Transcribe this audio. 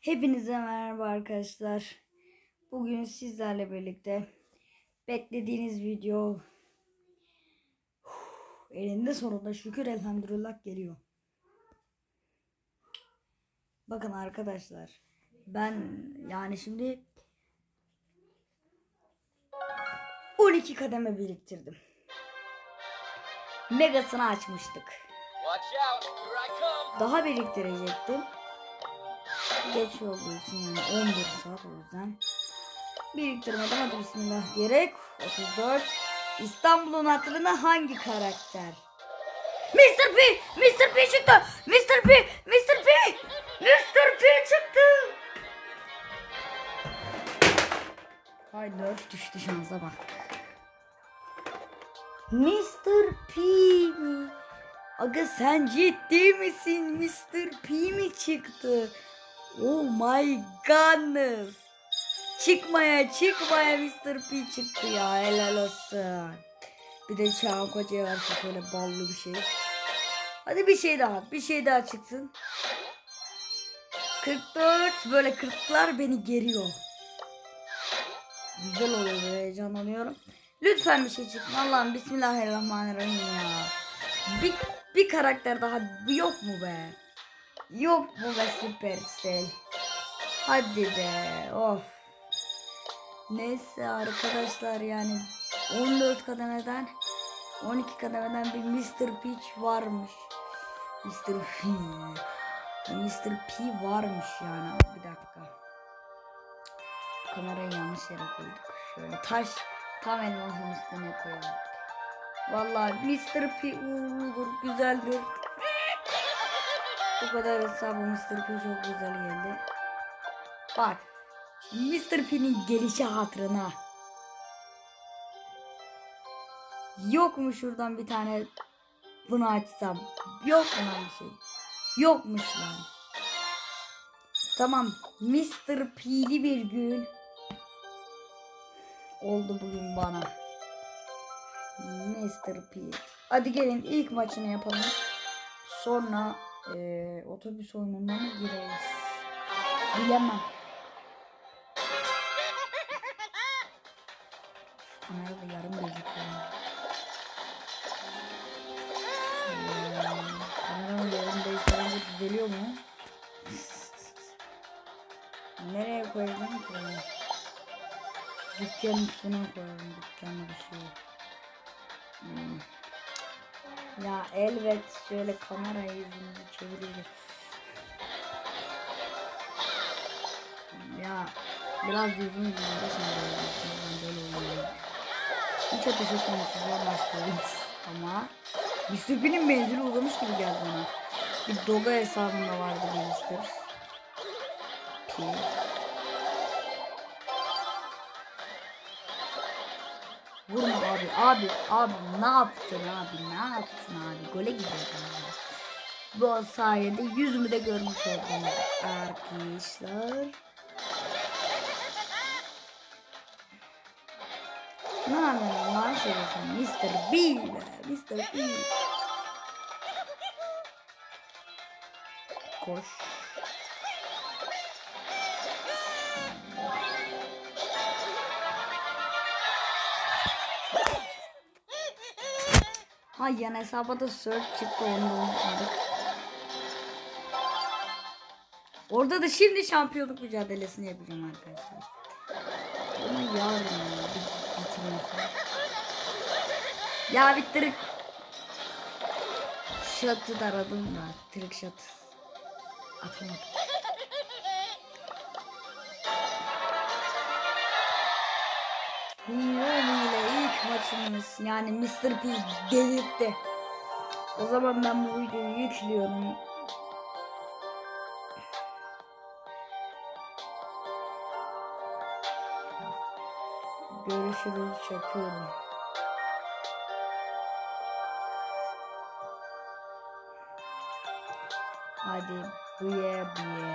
Hepinize merhaba arkadaşlar. Bugün sizlerle birlikte beklediğiniz video elinde sonunda şükür elhamdülillah geliyor. Bakın arkadaşlar ben yani şimdi 12 kademe biriktirdim. Megasını açmıştık. Daha biriktirecektim. Geç olduğu için yani 11 saat o yüzden. Biriktirmedim hadi bismillah diyerek 34 İstanbul'un hatırına hangi karakter? Mr. P! Mr. P çıktı! Mr. P! Mr. P! Mr. P çıktı! Hay nerf düştü şansa bak. Mr. P mi? Aga sen ciddi misin? Mr. P mi çıktı? Oh my goodness. Çıkmaya çıkmaya Mr. P çıktı ya helal olsun. Bir de Çağan Koca'ya verse şöyle ballı bir şey. Hadi bir şey daha bir şey daha çıksın. 44 böyle 40'lar beni geriyor. Güzel oluyor heyecanlanıyorum. Lütfen bir şey çıksın Allah'ım Bismillahirrahmanirrahim ya. Bir, bir karakter daha yok mu be? Yok mu be Supercell? Hadi be of. Neyse arkadaşlar yani 14 kademeden 12 kademeden bir Mr. Peach varmış. Mr. P. Mr. P varmış yani. Bir dakika. Kamerayı yanlış yere koyduk. Şöyle taş tam elmasın üstüne koyalım. Vallahi Mr. P uğurludur, güzeldir. Bu kadar hesabı Mr. P çok güzel geldi. Bak. Mr. P'nin gelişi hatırına. Yok mu şuradan bir tane bunu açsam? Yok mu lan bir şey? Yokmuş lan. Tamam. Mr. P'li bir gün oldu bugün bana. Mr. P. Hadi gelin ilk maçını yapalım. Sonra eee, otobüs oyununa mı gireriz? Bilemem. Kamerada yarım gözüküyor. Ee, Kameranın yarım değiştirince düzeliyor mu? Nereye koyacağım ki? Dükkanın üstüne koyalım. Dükkanı bir şey. Hmm. Ya elbet şöyle kamera yüzünü çeviriyoruz. Ya biraz yüzüm yüzünde Ben böyle oluyor. Hiç ateş etmemişiz lan başlıyoruz. Ama Mr. P'nin menzili uzamış gibi geldi bana. Bir Doga hesabında vardı bir Mr. Vurma abi abi abi ne yaptın abi ne yaptın abi gole gidiyordun abi. Bu sayede yüzümü de görmüş oldunuz arkadaşlar. Ne yapıyorsun lan söylesen Mr. B be Mr. B. Koş. Hay yan hesaba da search çıktı onu unutmadık. Orada da şimdi şampiyonluk mücadelesini yapacağım arkadaşlar. Ama yarın ya bir bitireyim. Ya bir tırık. Şatı da aradım da tırık şat. Atamadım. Hiyomi maçımız yani Mr. P delirtti. O zaman ben bu videoyu yüklüyorum. Görüşürüz çekiyorum. Hadi buye buye.